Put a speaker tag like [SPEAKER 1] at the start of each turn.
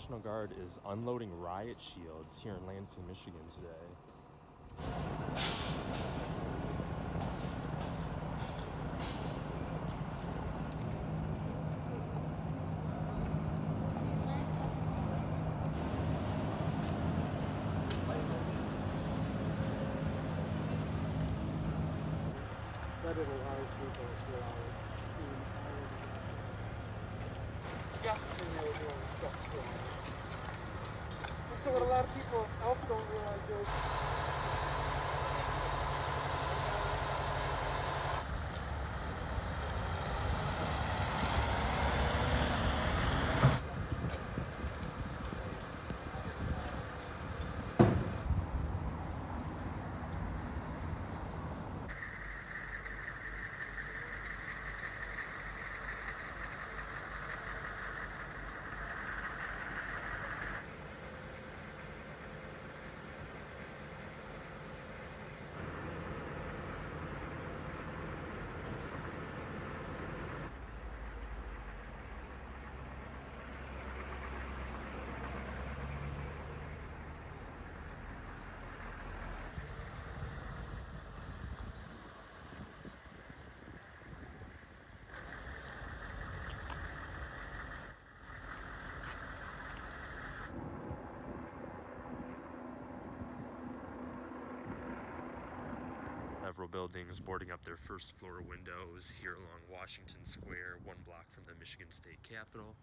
[SPEAKER 1] National Guard is unloading riot shields here in Lansing, Michigan today.
[SPEAKER 2] That it allows people to go And so what a lot of people also don't realize is
[SPEAKER 1] Several buildings boarding up their first floor windows here along Washington Square, one block from the Michigan State Capitol.